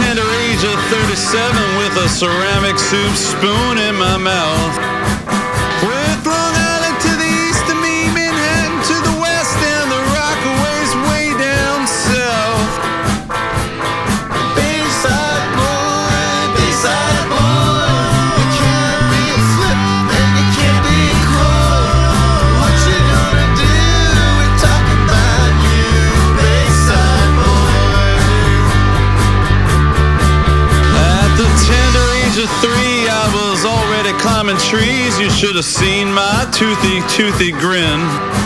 tender age of 37 with a ceramic soup spoon in my mouth. Should have seen my toothy, toothy grin.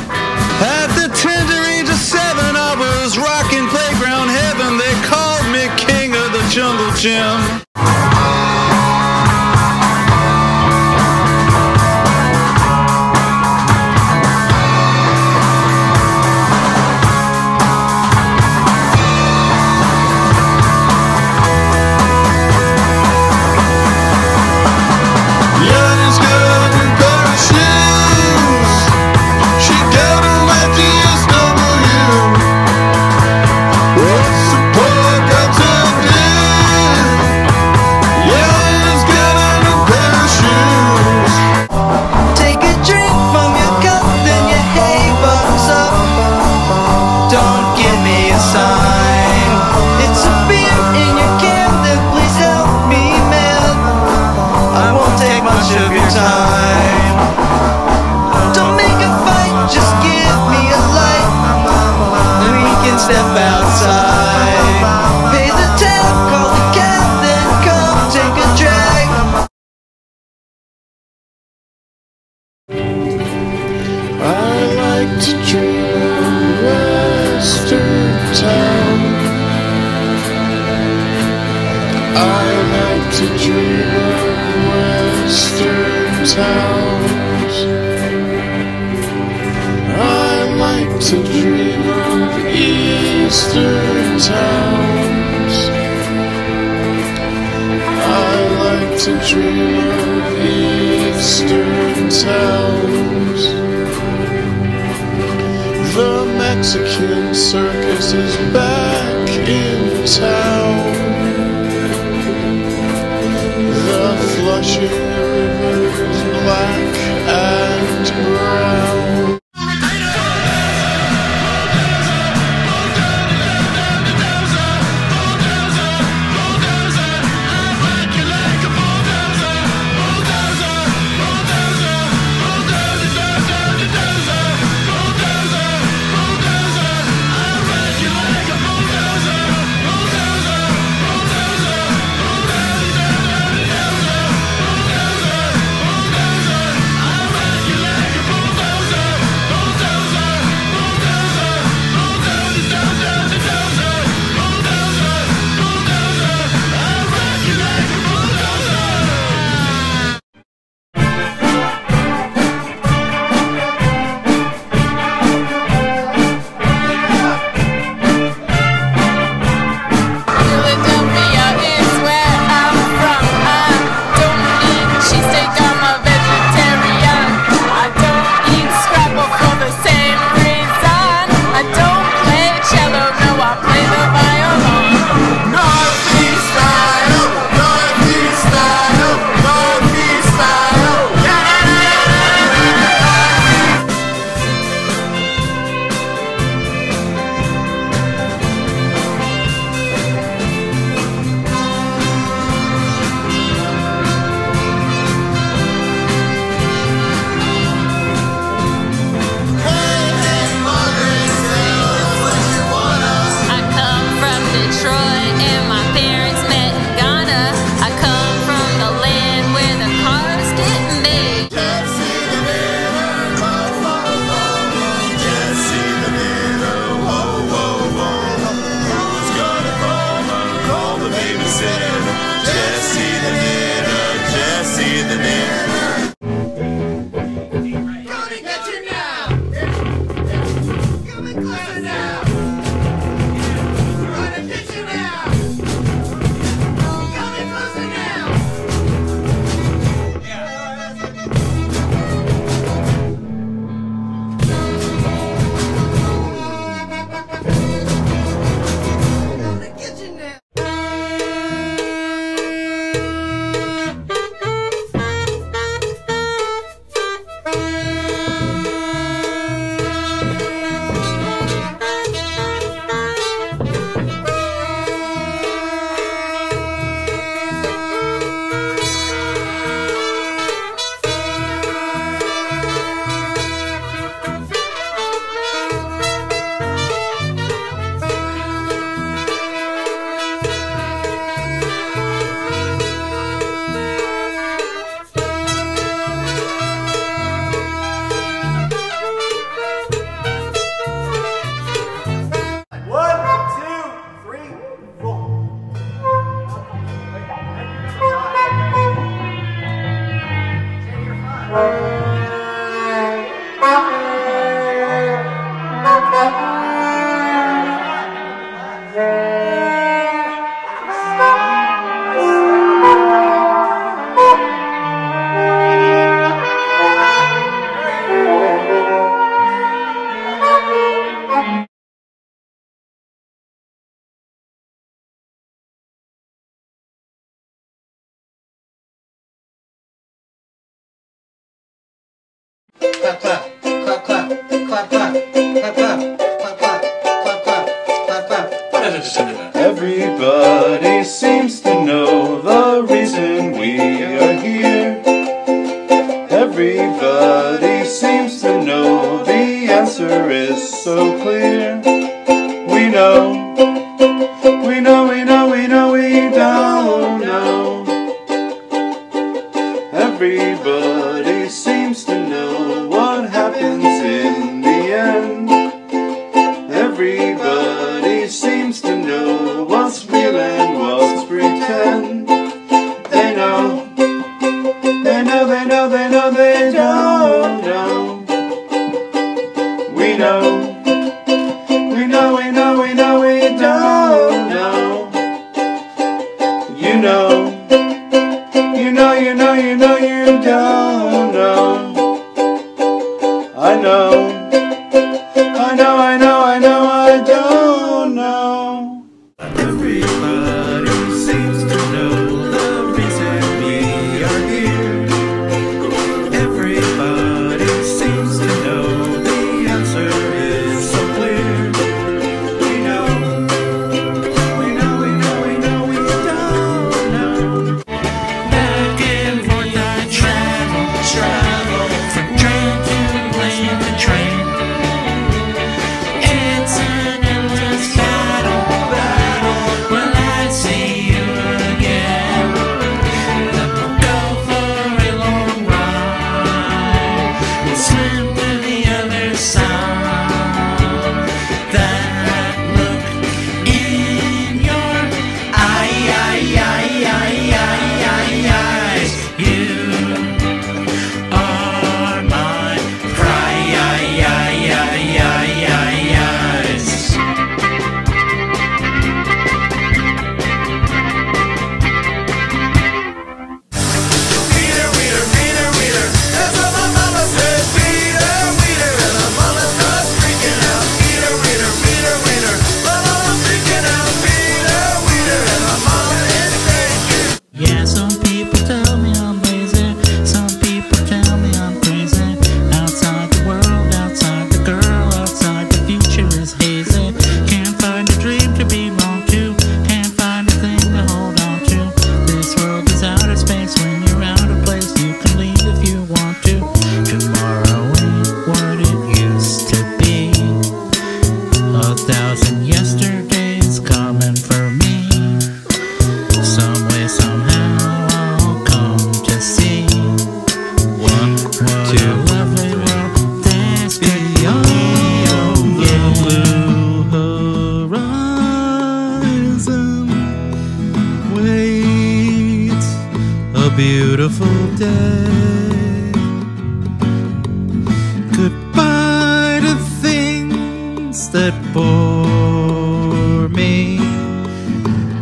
To dream of western towns I like to dream of eastern towns. I like to dream of eastern towns. The Mexican circus is back in town. Blushing rivers black and brown. Everybody seems to and what's pretend. Beautiful day. Goodbye to things that bore me.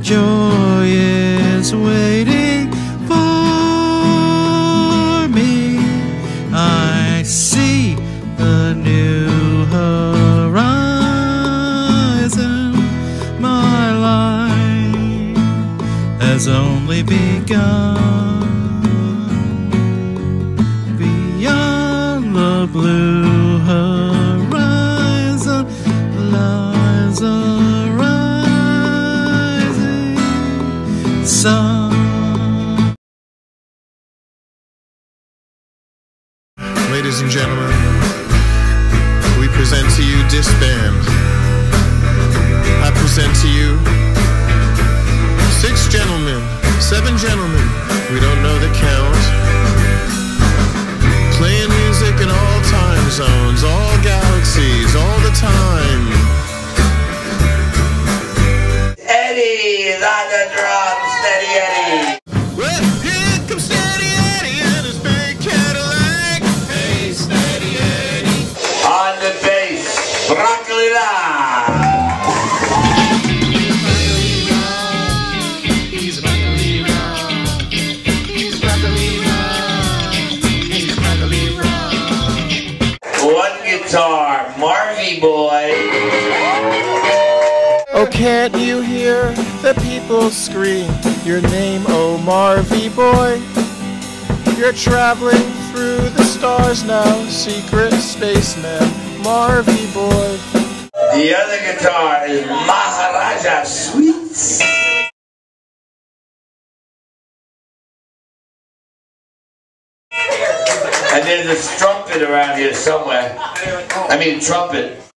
Joy is waiting for me. I see a new horizon. My life has only begun. Is on the drums, steady Eddie. Well, here comes Steady Eddie his big Cadillac. Hey, Steady Eddie. On the bass, Broccoli. One guitar, Marvy boy. Oh, can't you hear people scream your name, oh Marvy boy? You're traveling through the stars now, secret spaceman, Marvy boy. The other guitar is Maharadja Sweets. And there's a strumpet around here somewhere. I mean trumpet.